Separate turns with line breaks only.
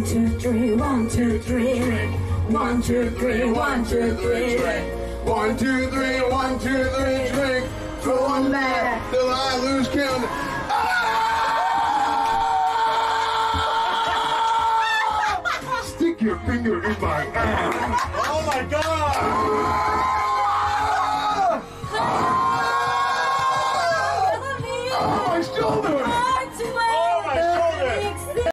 One, two, three, one, two, three. One, two, three, one, two, three.
One, two, three, one, two, three, drink. Go on back till I lose count. Ah! Stick your finger in my ass.
Oh my god! Oh, I still do it!